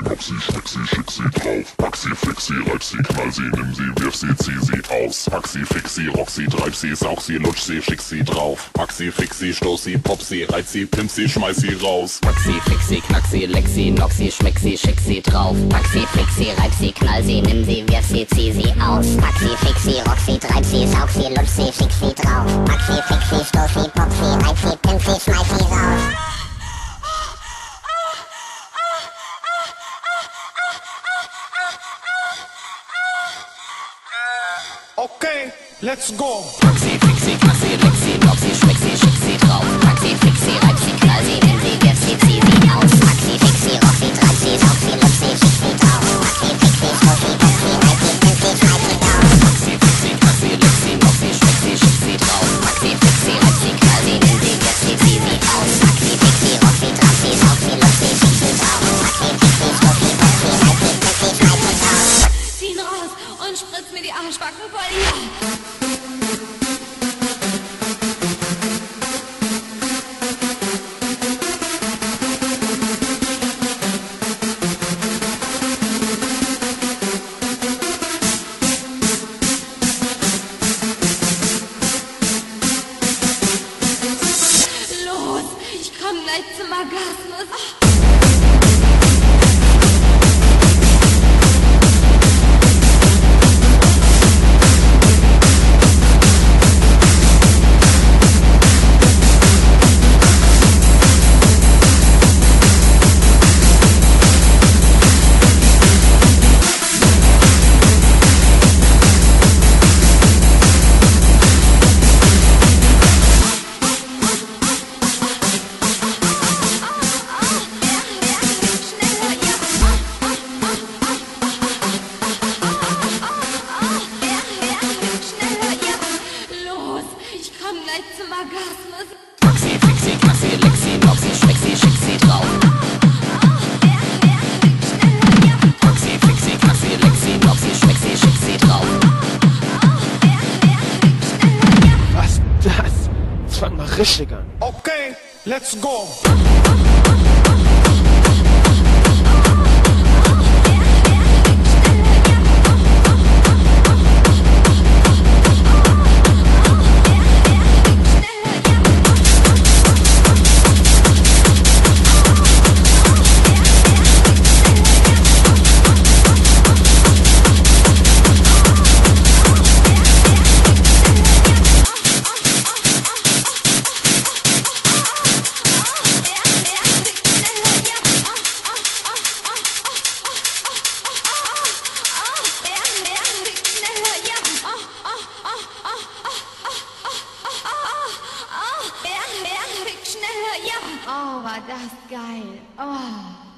Roxy, Moxy, schmeck sie, schick sie drauf. Pack sie, fix sie, reib sie, knall sie, nimm sie, wirf sie, zieh sie aus. Pack sie, fix sie, rock sie, treib sie, saug sie, lutsch sie, schick sie drauf. Pack sie, fix sie, stoß sie, pop sie, reiz sie, pimp sie, schmeiß sie raus. Pack sie, fix sie, knack sie, leck sie, knock sie, schmeck sie, schick sie drauf. Pack sie, fix sie, reib sie, knall sie, nimm sie, wirf sie, zieh sie aus. Pack sie, fix sie, rock sie, treib sie, saug sie, lutsch sie, schick sie drauf. Pack Let's go. Und spritz mir die Arschbacken voll. Ja. Los, ich komm gleich zum Orgasmus. Gleich zum Orgasmus. Pack sie, fix sie, knack sie, leck sie, knock sie, schmeck sie, schick sie drauf. Pack sie, fix sie, knack sie, leck sie, knock sie, schmeck sie, schick drauf. Was das? Das mal richtig. Okay, let's go. Oh, war das geil. Oh.